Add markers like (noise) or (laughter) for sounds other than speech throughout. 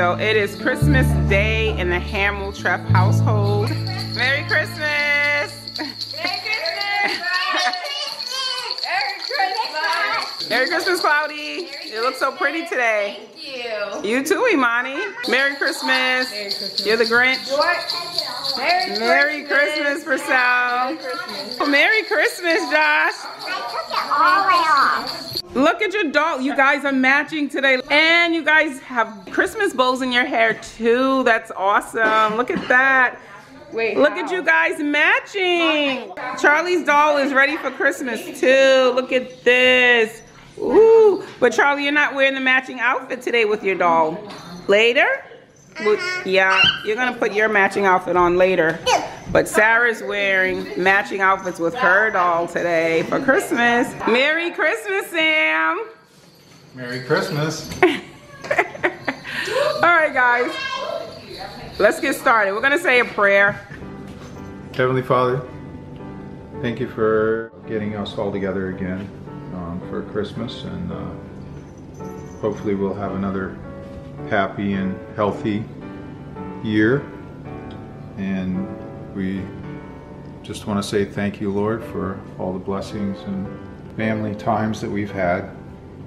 So it is Christmas Day in the Hamwiltref household. Merry Christmas! Christmas! Merry Christmas, Cloudy. You look so pretty today. Thank you. You too, Imani. Merry Christmas. Merry Christmas. You're the Grinch. What? Merry, Merry Christmas for Sal. Merry Christmas. Merry Christmas, Josh. I took it all the way off. Look at your doll. You guys are matching today. And you guys have Christmas bows in your hair too. That's awesome. Look at that. Wait. Look how? at you guys matching. Charlie's doll is ready for Christmas too. Look at this. Ooh, but Charlie, you're not wearing the matching outfit today with your doll. Later? Yeah, you're gonna put your matching outfit on later. But Sarah's wearing matching outfits with her doll today for Christmas. Merry Christmas, Sam. Merry Christmas. (laughs) All right, guys. Let's get started. We're gonna say a prayer. Heavenly Father, thank you for getting us all together again for Christmas, and uh, hopefully we'll have another happy and healthy year. And we just want to say thank you, Lord, for all the blessings and family times that we've had,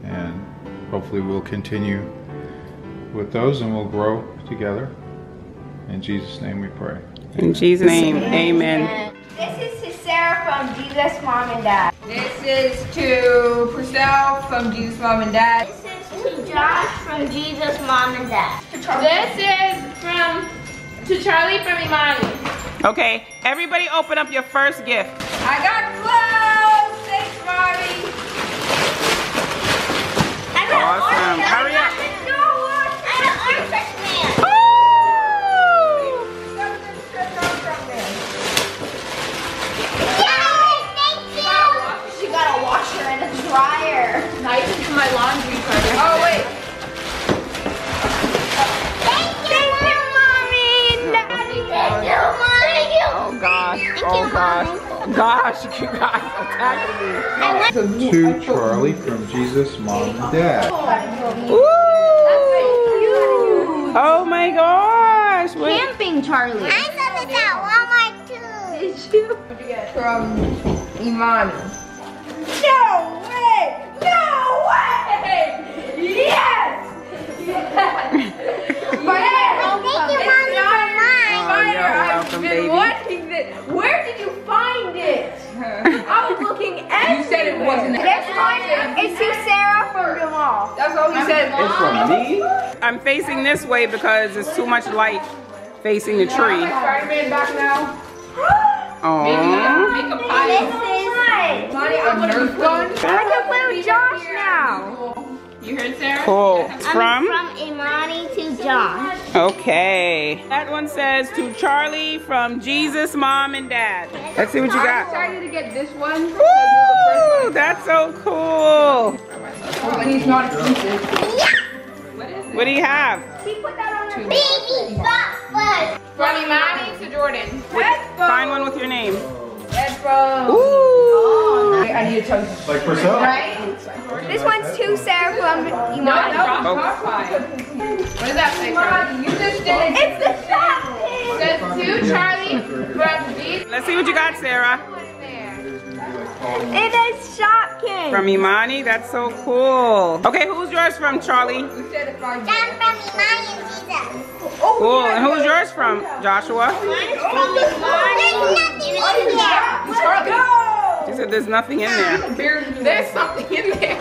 and hopefully we'll continue with those and we'll grow together. In Jesus' name we pray. In Jesus' name, amen. This is to Sarah from Jesus Mom and Dad. This is to Priscilla from Jesus Mom and Dad. This is to Josh from Jesus Mom and Dad. This is from to Charlie from Imani. Okay, everybody open up your first gift. I got clothes. Thanks, Mommy. I got Awesome. Hurry up. From Imani. No way! No way! Yes! (laughs) Thank you, mommy, for mine. Oh, I've welcome, been baby. wanting this. Where did you find it? I was looking everywhere. (laughs) You said it wasn't. This one is to Sarah from the mall. That's all we said. It's from me? I'm facing this way because it's too much light facing the tree. Spider-Man back now. Oh. Make a pile. This is Money, a Nerf gun. I can play with Josh now. You heard Sarah? Cool. It's from? From Imani to Josh. Okay. That one says to Charlie from Jesus Mom and Dad. Let's see what you got. I got. excited to get this one. Woo! That's so cool. But he's not exclusive. What do you have? She put that on her baby butt From Imani to Jordan. Let's go. Find one with your name. Let's go. Ooh. Wait, I need to tell you. Like Priscilla? This one's to Sarah from No, Imani. Oh. drop Oh. five. What does that say, Charlie? You just did it. It's the shop It says to Charlie. Let's see what you got, Sarah. It is Shopkins. From Imani. That's so cool. Okay, who's yours from, Charlie? You said John from Imani and Jesus. Oh, cool. And who's yours from, Joshua? Mine's from Imani. Oh, there's nothing in there. Charlie. She said there's nothing in there. There's something in there.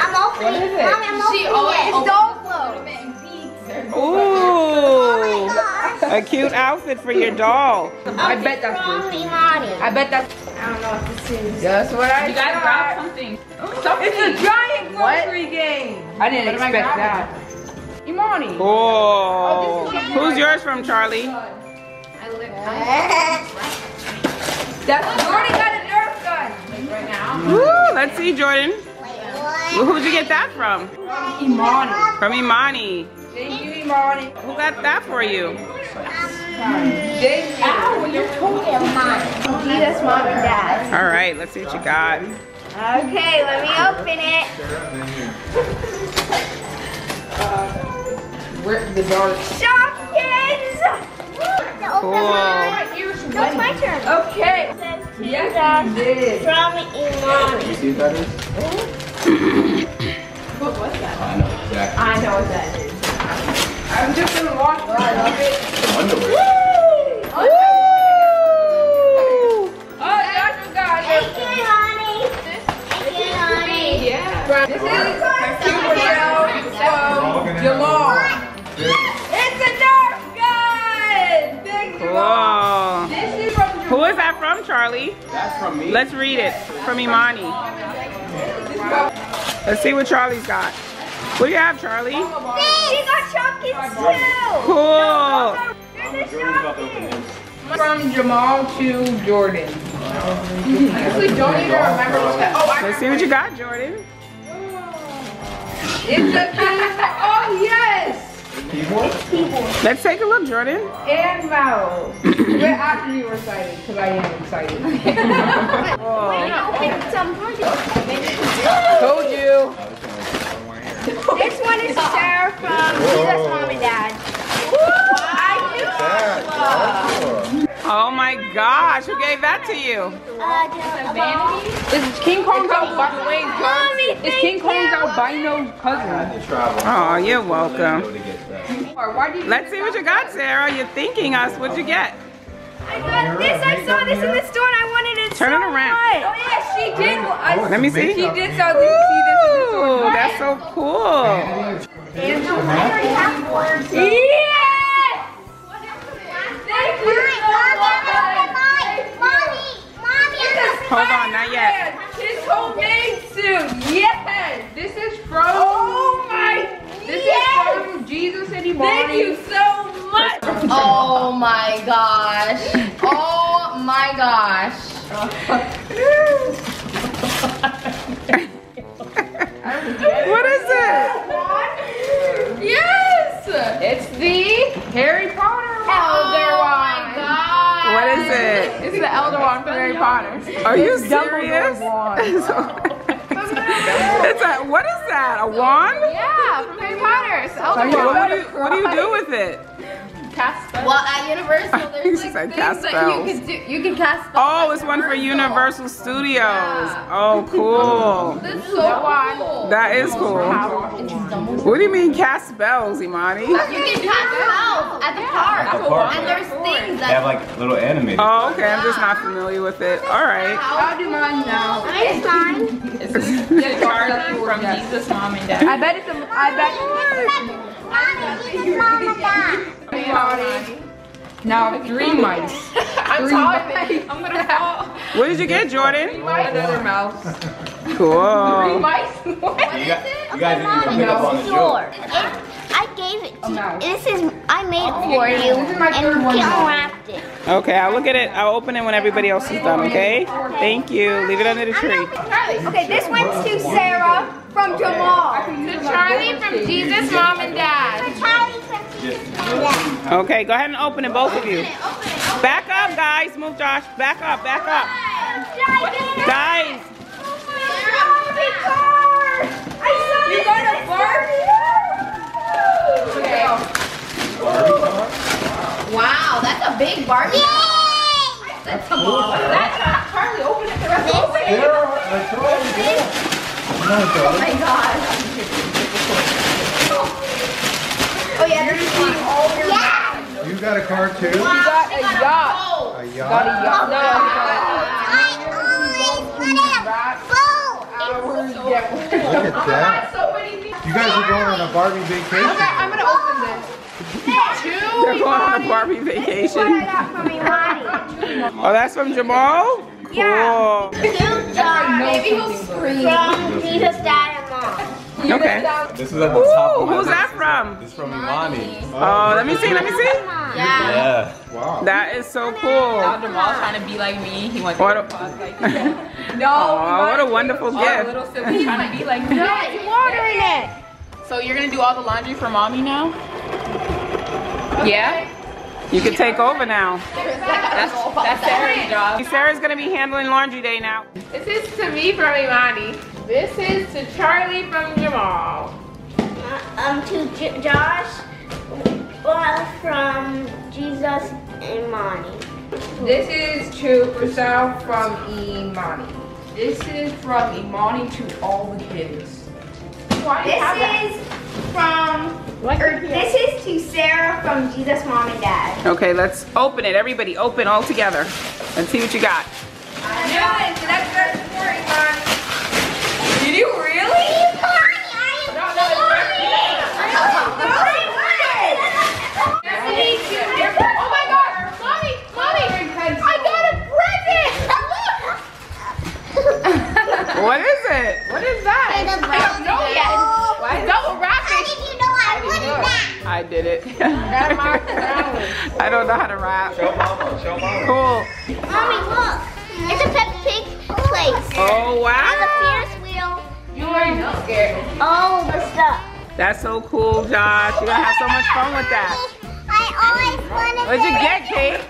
I'm opening it. Mommy, I'm She opening always it. It's opens dog a clothes. little bit and beats. (laughs) Oh Ooh. A cute outfit for your doll. I bet that's From. Imani. I bet that's. I don't know what this is. That's what I You guys thought. grab (gasps) something. It's a giant grocery game. I didn't What am I expect that. Imani. Oh. Oh, cool. Who's yours from, Charlie? I live That's Jordan got a Nerf gun. right now. Woo, let's see, Jordan. Well, who'd you get that from? Imani. From Imani. Thank you, Imani. Who got that for you? Thank you. Jesus, mom, and dad. All right, let's see what you got. Okay, let me open it. Where, the dark. Shopkins! Cool. No, it's my turn. Okay. It says to Yes, you did. from Imani. You see what that is? (laughs) it. Underwear. Oh, Joshua got it. Thank you, Imani. Thank you, Imani. Yeah. This is Cute Michelle from Jamal. It's a Nerf gun! Big Jamal. This is from Who is that from, Charlie? That's from me. Let's read it from Imani. Let's see what Charlie's got. What do you have, Charlie? She got Shopkins too. Cool. There's a Shopkins. From Jamal to Jordan. I actually don't even remember what that. Oh, I Let's see what you got, Jordan. It's a keyboard. Oh yes. Keyboard? Let's take a look, Jordan. And mouse. but after you were excited, because I am excited. Oh. Open some Told you. This one is Sarah from Jesus Mom and Dad. I knew Oh my gosh, who gave that to you? uh, Is King Kong's Mommy, albino? Is King Kong's albino cousin? Oh, you're welcome. To get that. Or why did you? Let's see what you got, Sarah. You're thinking us. What'd you get? I got this. I saw this in the store and I wanted it Turn so it around. much. Oh yeah, she did. I, Let me see. She did sell this. See this in the store. Ooh, that's so cool. I Hold on, not yet. His homemade suit. Yes. This is from. Oh my. This Yes. is from Jesus and Imani. Thank you so much. Oh my gosh. Oh my gosh. What is it? Yes. It's the Harry Potter Elder Oh my Wand. god. What is it? It's the Elder Wand from Harry Potter. Are you It's Dumbledore's serious? wand. (laughs) It's a, what is that? A wand? Yeah, from Harry Potter. It's the Elder What, Wand. what do you, what do you do with it? Well, at Universal, (laughs) there's She like said things cast that you can do. You can cast spells. Oh, at it's one for Universal. Universal Studios. Oh, cool. That's so cool. That is cool. What do you mean cast spells, Imani? You can cast spells at the park. At the park. And there's things They have like little animated. Oh, okay. I'm just not familiar with it. All right. I'll do mine now. It's mine. Charlie from Jesus Mom and Dad. (laughs) I bet it's a. I bet. Mommy, Mom and Dad. Now three mice. I'm sorry. I'm gonna fall. What did you get, Jordan? Another mouse. Cool. three Mice. (laughs) What? You, got, you guys didn't even pick up on the joke. I gave it to you. This is, I made it for you and Kim wrapped it. Okay, I'll look at it. I'll open it when everybody else is done, okay? Thank you. Leave it under the tree. Okay, this one's to Sarah from Jamal. To Charlie from Jesus Mom and Dad. Charlie from Yeah. Okay, go ahead and open it, both of you. Back up, guys. Move, Josh. Back up, back up. Guys, You got a Barbie Wow, that's a big Barbie. That's a That's Charlie, open it the rest of the way. Oh my gosh. Oh yeah, this is all your yeah. You got a car too? You got a yacht. A Got a yacht? yacht. No, I always wanted a boat. hours get Look at that. so many things. You guys are going on a Barbie vacation. Okay, I'm gonna open this. they're going on a Barbie vacation. got from Imani. Oh, that's from Jamal? Cool. Yeah. Maybe he'll scream. from Jesus, Dad, and Mom. Okay. This is at the top Ooh, of my who's list. that from? This is from Imani. Oh, let me see, let me see. Yeah. Yeah. Wow. That is so cool. Jamal trying to be like me. He wants What to a, (laughs) No. Aw, what a wonderful all the gift. little siblings trying to be like me. There's water in it. So you're gonna do all the laundry for mommy now? Yeah? You can take over now. That's that's Sarah's job. Sarah's gonna be handling laundry day now. This is to me from Imani. This is to Charlie from Jamal. Uh, um, to J- Josh uh, from Jesus and Monty. This is to Priscilla from Imani. This is from Imani to all the kids. Why do have? This is from, or this is to Sarah from Jesus Mom and Dad. Okay, let's open it. Everybody open all together. Let's see what you got. I know it. So that's very for Imani. Did you really? Fun with that. I always wanted What'd you get, Kate?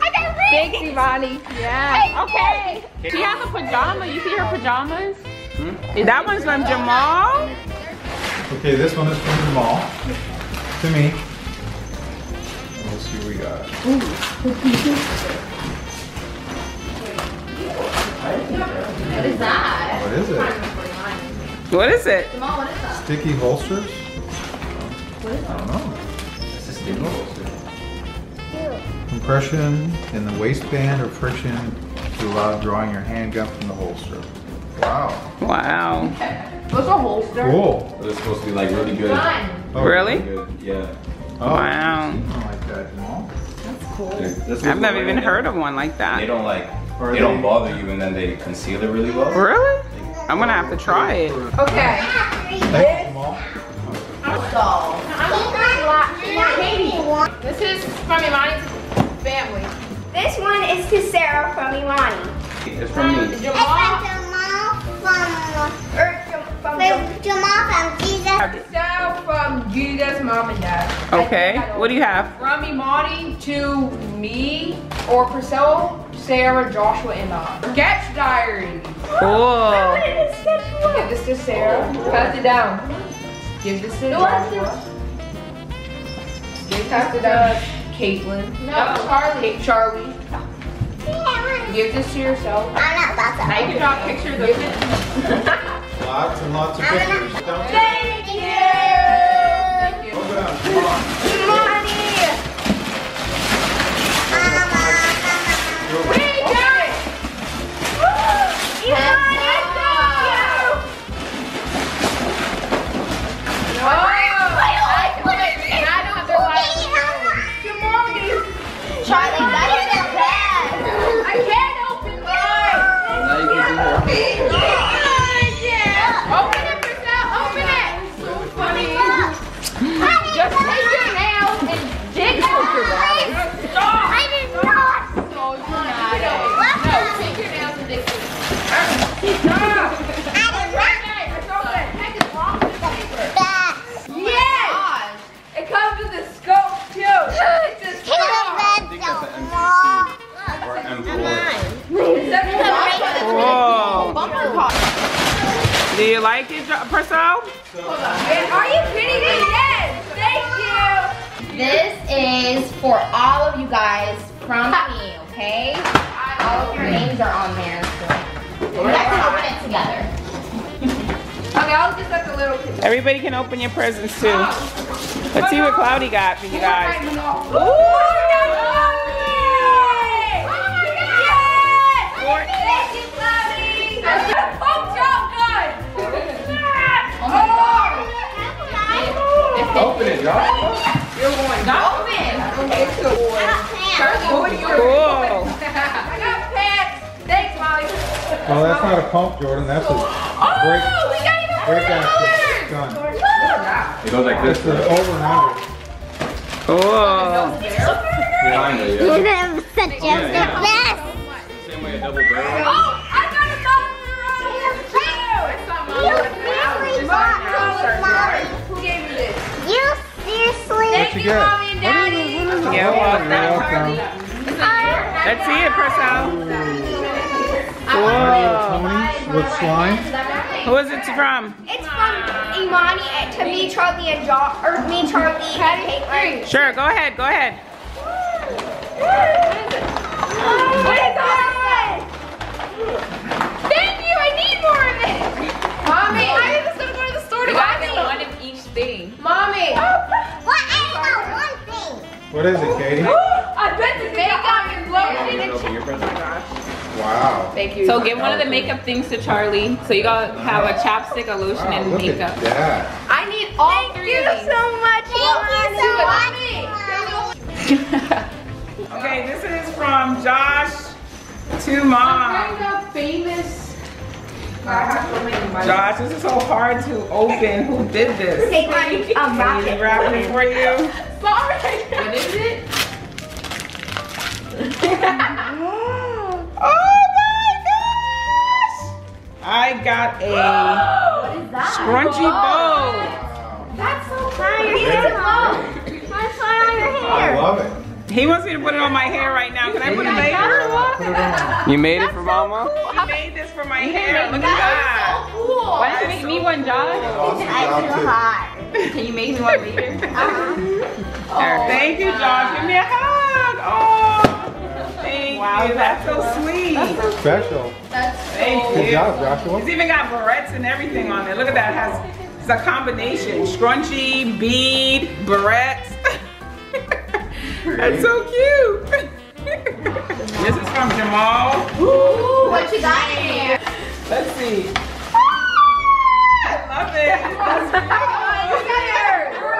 I got Thanks, Imani. Yeah. Okay. She has a pajama. You see her pajamas? Hmm? That one's from Jamal. Okay, this one is from Jamal to me. Let's see what we got. What is that? What is it? What is it? Jamal, what is that? Sticky holsters? I don't know. Compression in the waistband or friction to allow drawing your handgun from the holster. Wow. Wow. What's a holster? Cool. It's supposed to be like really good. Oh, Really? Good. Yeah. Oh, Wow. I like that, Jamal. They're- this I've is never right even now. heard of one like that. They don't like, Or they they- don't bother you and then they conceal it really well. Really? I'm gonna have to try it. Okay. Thanks, Jamal. This is from Imani's family. This one is to Sarah from Imani. It's from me. It's from Jamal from, or from, from Jamal from Jesus. So from Jesus, mom and dad. Okay. What do you have? From Imani to me or Priscilla, Sarah, Joshua, and I. Sketch diary. Cool. Give this to Sarah. Pass it down. Give this to Joshua. Give this to Caitlin. No, Charlie. Charlie. Give this to yourself. I'm not about to. Now you can draw pictures of it. Lots and lots of pictures. Don't? Thank you. Thank you. Open up, come on. Money. We got it. Imani, Charlie, that is Do you like it, Jo- Purcell? And are you kidding me? Yes. Thank you. This is for all of you guys from me, okay? All of your names are on there. So you guys can open it together. (laughs) Okay, I'll just let the little kids. Everybody can open your presents too. Oh. Let's see what Cloudy got for you guys. Open Cool. Thanks, Molly. Oh, that's not a pump, Jordan. That's a oh, break, break action gun. It goes like this. This is over and under. Cool. Behind it, You're yeah. gonna such a Yeah, yeah. best. Same way a double barrel. Oh, slime. Who is it from? It's from Imani and to me, Charlie and Josh, or me, Charlie and Caitlin. Sure, go ahead, go ahead. What is that? Thank you. I need more of it. Mommy, I was gonna go to the store to buy me. one of each thing. Mommy. What? I got one thing. What is it, Katie? (gasps) I bet the makeup and lotion and Open your present. Wow. Thank you. So give one of the makeup things to Charlie. So you gotta have a chapstick, a lotion, Wow, and look makeup. Yeah. I need all three of these. so much. Thank you so much. (laughs) Okay, this is from Josh to mom. of famous. Josh, this is so hard to open. Who did this? Caitlin, um, Can you wrap it for you? (laughs) Sorry. What is it? (laughs) Oh my gosh! I got a What is that? scrunchy bow. That's so pretty. It's a bow. Let's on your I love it. He wants me to put it on my hair right now. Can I put it later? On. You made it for mama? He made this for my hair. Look at that. Cool. Why don't you make me one, Josh? Awesome job, too. hot. Can you make me one later? Uh-huh. Thank you, Josh. Give me a hug. Oh, thank you. That's so sweet. That's so Special. Thank Good you. job, Joshua. It's even got barrettes and everything on it. Look at that. It has it's a combination. Scrunchy, bead, barrettes. (laughs) That's so cute. (laughs) this is from Jamal. Ooh, what you got in here? Let's see. Ah! I love it. Oh, look (laughs)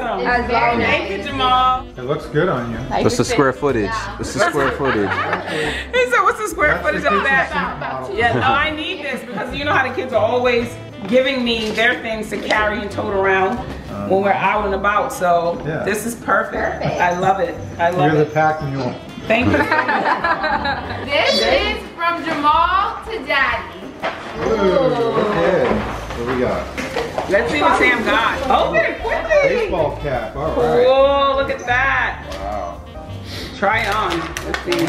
awesome. As very Thank you, Jamal. It looks good on you. What's the square footage? What's the square footage? He said, what's the square That's footage the of that? kitchen sink model. Yeah, no, I need this because you know how the kids are always giving me their things to carry and tote around um, when we're out and about. So Yeah. this is perfect. Perfect. I love it. I love You're the it. packed mule. Thank you. (laughs) This is from Jamal to Daddy. Ooh, okay. What we got? Let's see what Sam got. Open it quickly. Baseball cap. All right. Oh, look at that. Wow. Try it on. Let's see.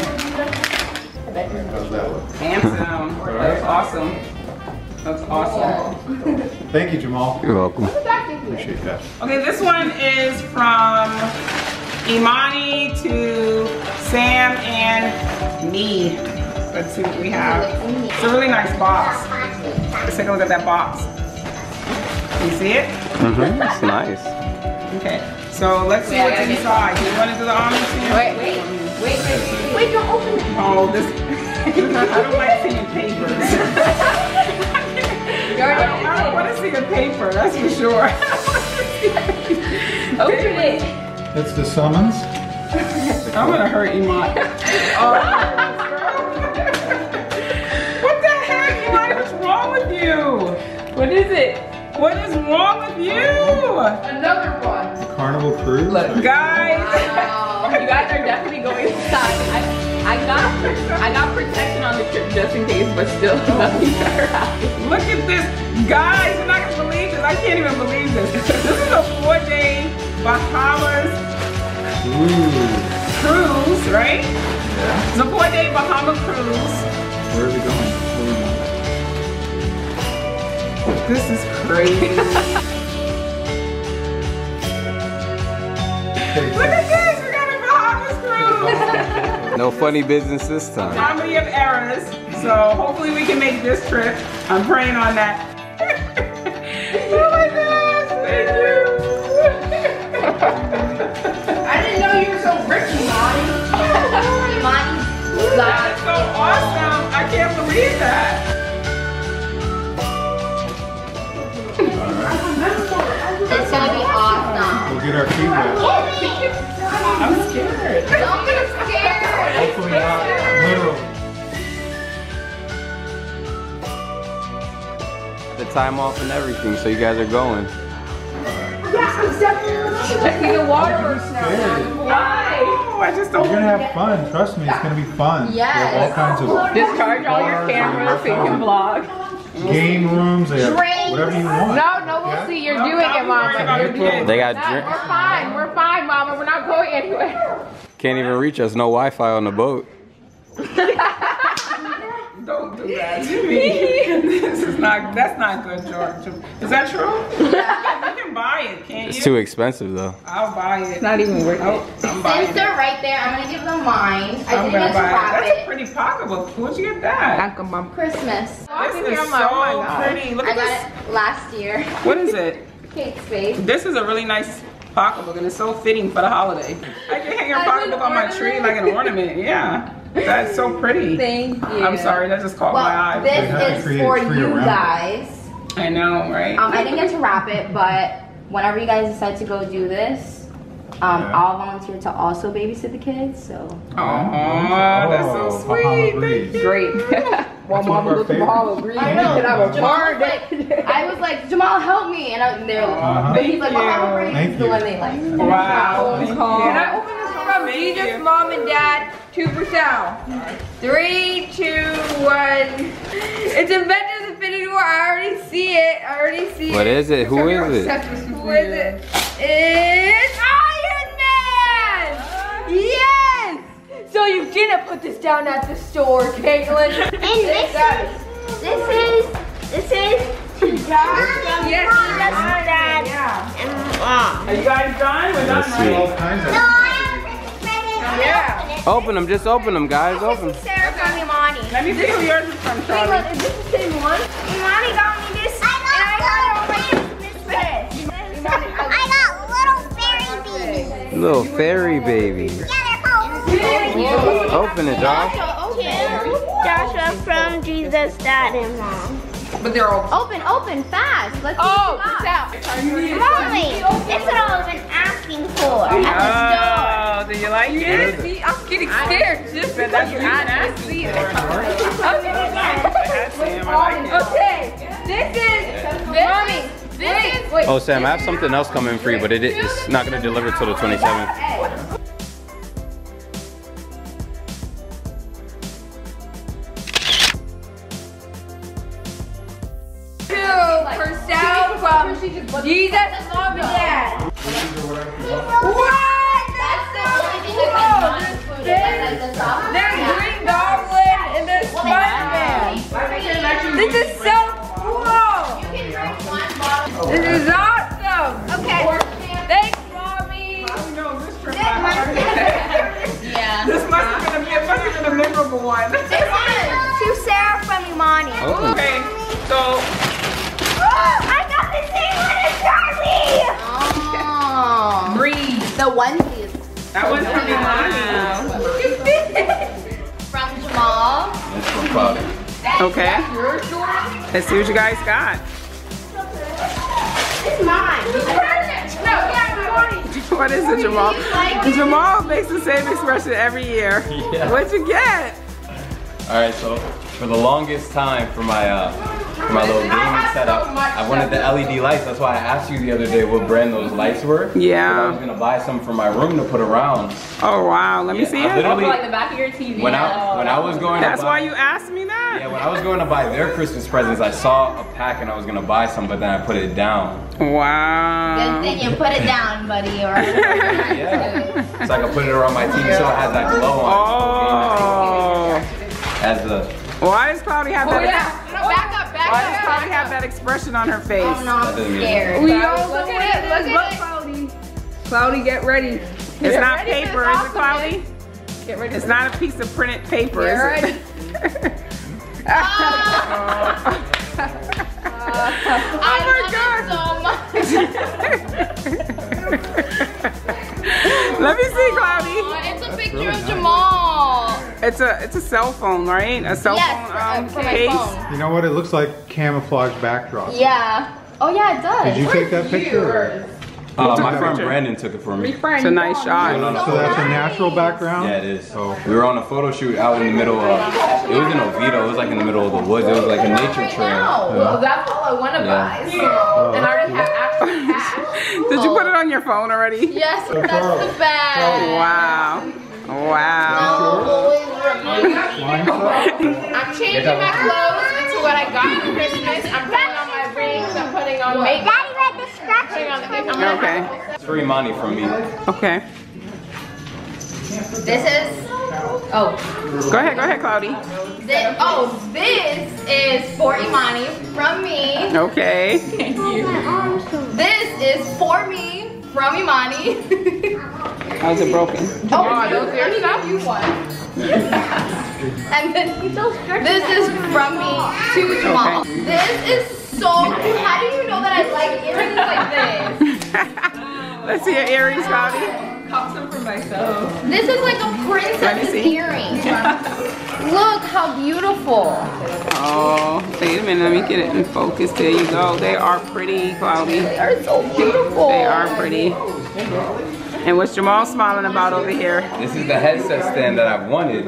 How's that look? Handsome. That's awesome. That's awesome. Thank you, Jamal. You're welcome. Appreciate that. Okay, this one is from Imani to Sam and me. Let's see what we have. It's a really nice box. Let's take a look at that box. You see it? Mm-hmm. It's nice. Okay. So let's see what's inside. You want to do the honors here? Wait, wait, wait, wait, wait, don't open it. Oh, this. (laughs) I don't like seeing papers. (laughs) I don't want to see the paper, that's for sure. (laughs) Open it. It's the summons. I'm gonna hurt Iman. Oh, what the heck, Iman? What's wrong with you? What is it? What is wrong with you? Another one. Carnival Cruise. Guys, oh, You guys are definitely going inside. I, I got I got protection on the trip just in case, but still (laughs) nothing look at this. Guys, you're not gonna believe this. I can't even believe this. This is a four day Bahamas Ooh. cruise, right? Yeah. It's a four day Bahama cruise. Where is it going? Where are we going? This is crazy. (laughs) Look at this. We got a Bahamas cruise. (laughs) No funny business this time. Comedy of errors. So hopefully we can make this trip. I'm praying on that. (laughs) oh my gosh, thank you. I didn't know you were so rich, Imani. Imani. That's so awesome. I can't believe that. Our feet oh, wet. I'm scared. Don't be scared. Hopefully not literally. The time off and everything, so you guys are going. Checking the waterworks now. Why? Oh, I just don't. You're gonna have fun. Trust me, it's gonna be fun. They have all Yes. kinds of Discharge all your cameras so you can vlog. Game rooms. They have Drinks. whatever you want. No, no, we'll Yeah? see. You're Don't doing tell it, me Mama. You're doing kids. They got We're fine. We're fine, Mama. We're not going anywhere. Can't even reach us. No Wi-Fi on the boat. (laughs) Don't do that to me. (laughs) this is not, that's not good, George. Is that true? (laughs) you can buy it, can't It's you? too expensive though. I'll buy it. It's not even worth Oh, it. I'm buying Since it. they're right there, I'm gonna give them mine. I I'm gonna buy it. wrap That's a pretty pocketbook. Where'd you get that? Uncle Christmas. This is I'm so like, oh my pretty. Look I at got this. it last year. What is it? (laughs) Kate Spade. This is a really nice pocketbook and it's so fitting for the holiday. I can hang a pocketbook on my tree like an ornament. Yeah. That's so pretty. (laughs) Thank you. I'm sorry, that just caught my Well, eye. this is for you guys. I know, right? Um, I didn't get to wrap it, but whenever you guys decide to go do this, um, Yeah. I'll volunteer to also babysit the kids. So Aw, that's so Oh, sweet. Bahama Thank you. Great. Well, (laughs) That's one of mama our look at favorites. Bahama Breeze. I know. We could have a Jamal bar like, I was like, Jamal, help me, and, I, and they're like, Uh-huh. but he's like, Thank Bahama you. Breeze Thank is the one they like. Wow. Thank Can I open this from Thank Jesus, you. mom and dad Two for Purcell? Three, two, one. It's Avengers Infinity War. I already see it. I already see What it. is it? Who is it? Who is it? It's Iron Man! Yes! So you didn't put this down at the store, Caitlin. And (laughs) this is, this is, this is to Josh Yes, Mom, Iron Dad, yeah. and Mom. Are you guys done? We're done, Let's see. right? All kinds of. No, I have Christmas present. Yeah. gonna open it. Open them, just open them, guys. Open. This is Sarah from Imani. Let me see who yours is from, Charlie. Is this the same one? Imani got me this. I got, and I got it on my Christmas present. I got little fairy babies. Little fairy baby. Yeah, they're called fairy babies. Open it, Josh. Joshua from Jesus' dad and mom. But they're all. Open, open, fast. Let's Oh, see it's out. out. Mommy, that's what I've been asking for at the store. Oh, do you like Yeah, it? see, I'm getting scared just because you asked me. Sam, I it. Okay, this is mommy. This is wait. Oh, Sam, I have something else coming for you, but it, it's not gonna deliver till the 27th. Jesus, mom and dad. What? That's so cool. There's, there's Green Goblin and there's Spider-Man. This is so cool. This is awesome. Okay. Thanks, mommy. No, this trip This must have been a, it must have been a memorable one. To Sarah from Imani. Open. Okay, so The onesies that was from Imani. from Jamal. It's from Cloudy. Okay. Let's see what you guys got. It's mine. No. What is it, Jamal? Jamal makes the same expression every year. (laughs) Yeah. What'd you get? All right, so for the longest time for my uh, for my little gaming setup, I wanted the LED lights. That's why I asked you the other day what brand those lights were. Yeah. I was gonna buy some for my room to put around. Oh wow, let me Yeah, see I it. literally- like the back of your TV. When I when I was going That's to buy, why you asked me that? Yeah, when I was going to buy their Christmas presents, I saw a pack and I was gonna buy some, but then I put it down. Wow. Good thing you put it down, buddy. Or Yeah. so I could put it around my TV so it has that glow on. it. Oh. As the Why does Cloudy have Oh that? yeah. Why does up. Cloudy have that expression on her face? oh no, I'm That doesn't mean scared. We all look at it. Look at it. Cloudy. Cloudy, get ready. It's Get not ready paper, this is it, Cloudy? Get ready. It's not a piece of printed paper, Get is it? (laughs) Ah. Oh. (laughs) Oh I love it so much. (laughs) Let me see, Cloudy. It's a picture of Jamal. It's a it's a cell phone, right? A cell Yes, phone um, for, for my case. phone. You know what? It looks like camouflage backdrop. Yeah. Oh yeah, it does. Did you take that picture? uh, my friend picture? Brandon took it for me. It's a nice shot. So that's a natural background? Yeah, it is. We were on a photo shoot out in the middle of. It was in Oviedo. It was like in the middle of the woods. It was like a nature trail. now. Well, that's all I want to buy. And I already have actual cash. (laughs) Did you put it on your phone already? Yes, oh, that's the best. Oh, wow. Wow. I'm changing my clothes into what I got for Christmas. I'm putting on my rings. I'm putting on makeup. Daddy read the Putting on the scratches. Okay. It's for Imani from me. Okay. This is Oh, Go ahead, go ahead, Cloudy. this, oh, this is for Imani from me. Okay. Thank you. This is for me from Imani. How's it broken? oh, those are you one. (laughs) and then this is from me to Jamal. This is so cool. How do you know that I like earrings like this? (laughs) Let's see your earrings, Cloudy. Cop some for myself. This is like a see. earring. (laughs) Look how beautiful. Oh, wait a minute. Let me get it in focus. There you go. They are pretty, Cloudy. They're so beautiful. They are pretty. And what's Jamal smiling about over here? This is the headset stand that I wanted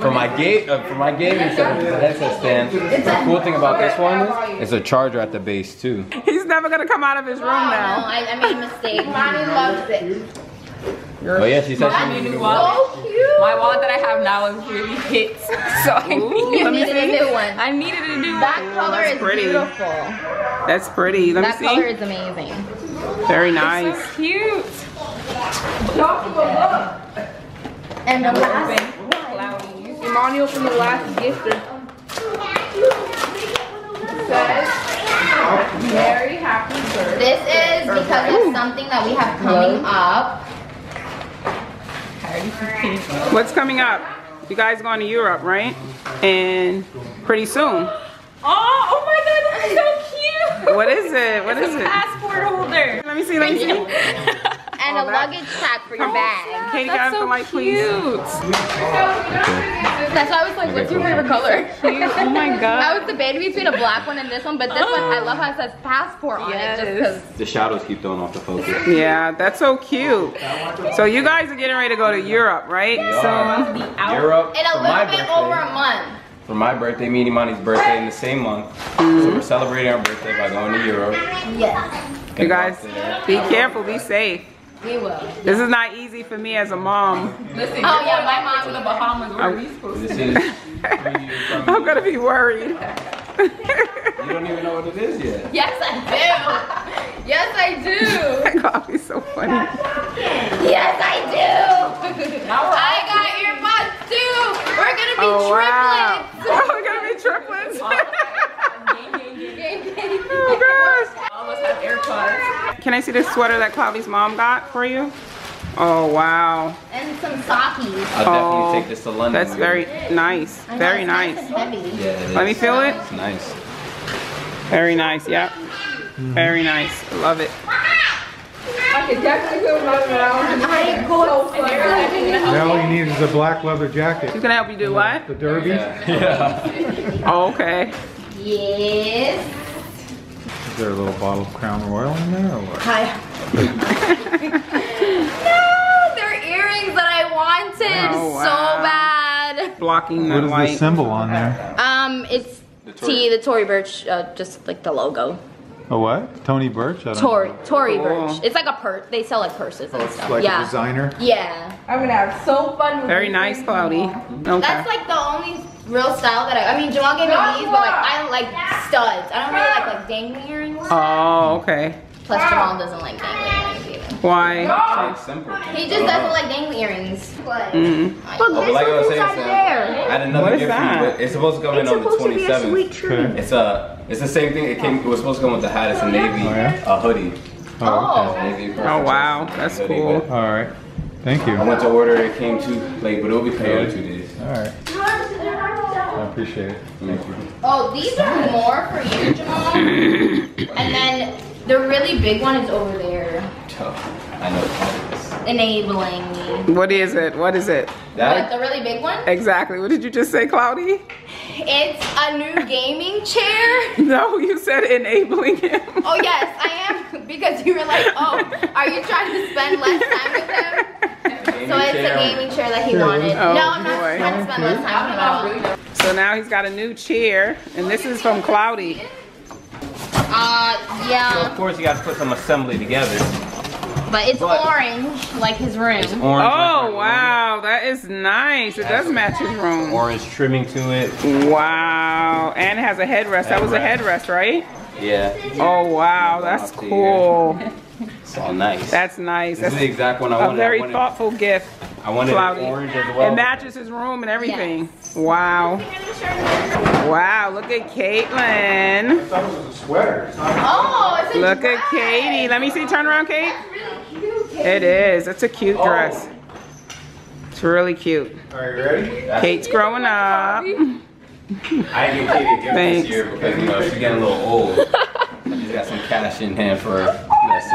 for my game uh, for my gaming setup. It's a headset stand. The cool thing about this one is it's a charger at the base too. He's never gonna come out of his room Oh, no, now. I, I made a mistake. Mommy loves it. Oh yeah, she said she new wallet. So cute. My wallet that I have now is really hits. (laughs) So I Ooh, need, let me needed a new (laughs) one. I needed a new That one. That color that's is pretty. beautiful. That's pretty. Let That me color is amazing. Very nice. So cute. And the last Cloudy. Imani opened the last gifter. Says, very happy birthday. This is because of something that we have coming up. (laughs) What's coming up? You guys going to Europe, right? And pretty soon. Oh, oh my god, that's so cute. What is it? What is It's a it? passport holder. Let me see. Let me see. (laughs) And a that- luggage tag for your bag. Can you That's guys so the light, please? cute. That's why I was like, what's your favorite color? Oh my (laughs) god. I god. was debating between a black one and this one, but this one, I love how it says passport on it. Just Yes. because. The shadows keep throwing off the focus. Yeah, that's so cute. So you guys are getting ready to go to Europe, right? So Europe In a for my little bit birthday. over a month. For my birthday, me and Imani's birthday in the same month. So we're celebrating our birthday by going to Europe. Yes. you guys be careful, be safe. We will. This is not easy for me as a mom. Listen, Oh, yeah, my all the mom- to the Bahamas. Where are we supposed to is three (laughs) I'm gonna be worried. You don't even know what it is yet. Yes, I do. Yes, I do. (laughs) That Coffee's so funny. Yes, I do. I got earbuds too. We're gonna be Oh triplets. Oh, we're gonna be triplets. be? oh gosh. All of us have AirPods. Can I see the sweater that Cloudy's mom got for you? Oh wow. And some Sakis. I'll Oh, definitely take this to London. That's very nice. Know, Very it's nice. heavy. Yeah, it Let me feel it. It's nice. Very nice. Yep. Mm-hmm. Very nice. Love it. I can definitely feel running around. I go Now all you need is a black leather jacket. She's gonna help you do what? The derby. Yeah. (laughs) Oh, okay. Yes. Is there a little bottle of Crown Royal in there or what? (laughs) No, they're earrings that I wanted Oh, wow. so bad. Blocking the What is the symbol on there? Um, it's Tory- T, the Tory Burch, uh, just like the logo. A what? Tony Birch? I don't Tory, know. Tory Cool. Birch. It's like a purse. They sell like purses and Oh, It's stuff. like a designer. Yeah. I'm gonna have so fun with Very these nice, things. Cloudy. Okay. That's like the only real style that I. I mean, Jamal gave me these, but like I like studs. I don't really like like dangly earrings. Oh, okay. Plus, Jamal doesn't like dangly earrings either. Why? It's simple. He just doesn't like dangly earrings. Mm. Oh, but like I was saying, Sam, I had another What is gift for you, that? it's supposed to come in on the 27th. Okay. It's a, it's the same thing. It came. It was supposed to come with the hat. It's a navy, Oh, yeah? a hoodie. Oh, okay. Oh wow, that's hoodie, cool. All right. Thank you. I went to order. It came too late, but it'll be paid in two days. All right. I appreciate it. Thank you. Oh, these are more for you, Jamal. (coughs) and then the really big one is over there, I know what that is. enabling me. What is it? What is it? What, the really big one? Exactly. What did you just say, Cloudy? It's a new gaming chair. (laughs) No, you said enabling him. Oh yes, I am because you were like, oh, are you trying to spend less time with him? So it's a gaming chair that he wanted. Oh, no, I'm not boy. trying to spend less time with him. So now he's got a new chair, and this is from Cloudy. Uh, So of course you got to put some assembly together. but it's But- orange like his room. Orange. Oh like my wow, that is nice. It does match his room. room. Orange trimming to it. Wow, and it has a headrest. That was a headrest, right? Yeah. Oh wow, that's cool. It's all nice. That's nice. this is That's the exact one I a wanted. A very wanted- thoughtful gift. I wanted cloudy. it orange as well. It matches his room and everything. Wow. Wow, look at Caitlin. I thought it was a sweater. Oh, it's a Look dress. at Katie. Let me see. Turn around, Kate. Really cute. It is. It's a cute oh. dress. It's really cute. Are you ready? Kate's growing up. (laughs) I didn't give Katie a gift Thanks. this year because you know she's getting a little old. (laughs) I just got some cash in hand for her. That's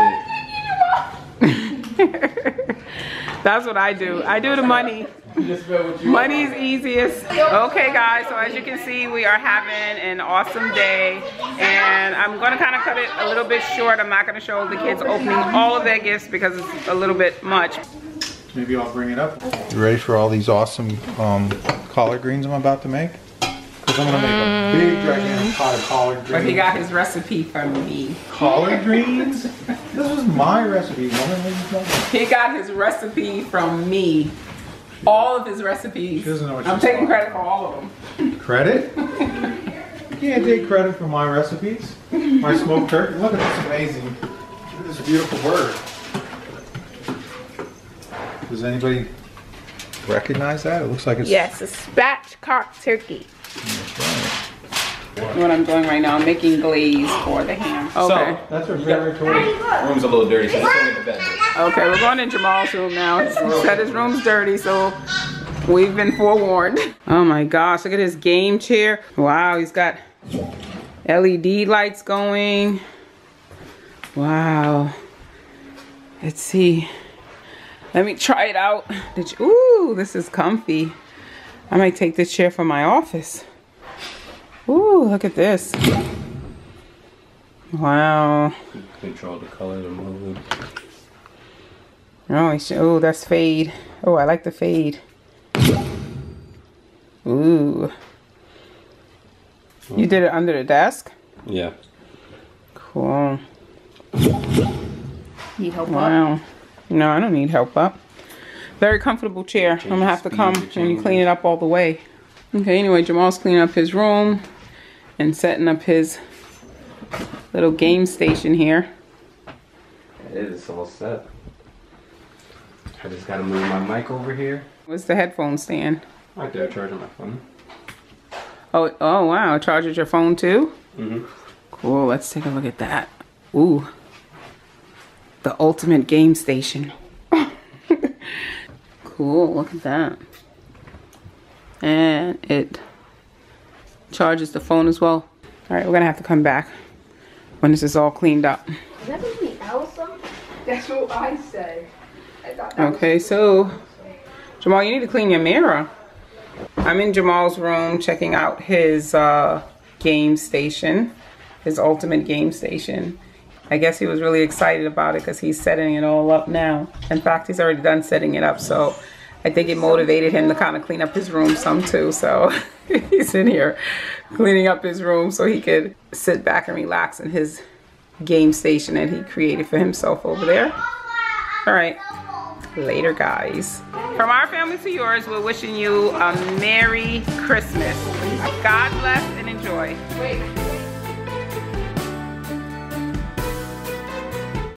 it. (laughs) That's what I do. I do the money. Just feel what you Money's easiest. Okay, guys, so as you can see, we are having an awesome day. And I'm going to kind of cut it a little bit short. I'm not going to show the kids opening all of their gifts because it's a little bit much. Maybe I'll bring it up. You ready for all these awesome um, collard greens I'm about to make? Because I'm gonna make a mm. big gigantic pot of collard greens. But he got his recipe from me. collard (laughs) greens? this was my recipe, woman. What are you talking He got his recipe from me. All of his recipes. She doesn't know what I'm she's taking talking credit for all of them. Credit? (laughs) you can't take credit for my recipes. My smoked turkey. Look at this amazing, look at this beautiful bird. Does anybody recognize that? It looks like it's. Yes, a spatchcock turkey. What I'm doing right now, I'm making glaze for the ham. Okay. That's a very toy. Room's a little dirty, so let's the bed. Okay, we're going in Jamal's room now. He said his room's dirty, so we've been forewarned. Oh my gosh, look at his game chair. Wow, he's got LED lights going. Wow. Let's see. Let me try it out. Did you, ooh, this is comfy. I might take this chair for my office. Ooh, look at this. Wow. Control the color of the movie. Oh, it's- oh, that's fade. Oh, I like the fade. Ooh. You did it under the desk? Yeah. Cool. Need help up? Wow. No, I don't need help up. Very comfortable chair. I'm gonna have to come when you clean it up all the way. Okay, anyway, Jamal's cleaning up his room and setting up his little game station here. It is all set. I just gotta move my mic over here. What's the headphone stand? Right there, charging my phone. Oh, oh wow, it charges your phone too? Mm-hmm. Cool, let's take a look at that. Ooh. The ultimate game station. (laughs) cool, look at that. And it charges the phone as well. All right, we're gonna have to come back when this is all cleaned up. Is that supposed to be Elsa? That's what I say. I Okay, so Jamal, you need to clean your mirror. I'm in Jamal's room checking out his uh, game station, his ultimate game station. I guess he was really excited about it because he's setting it all up now. In fact, he's already done setting it up, so I think it motivated him to kind of clean up his room some too. So (laughs) he's in here cleaning up his room so he could sit back and relax in his game station that he created for himself over there. All right. Later, guys. From our family to yours, we're wishing you a Merry Christmas. God bless and enjoy.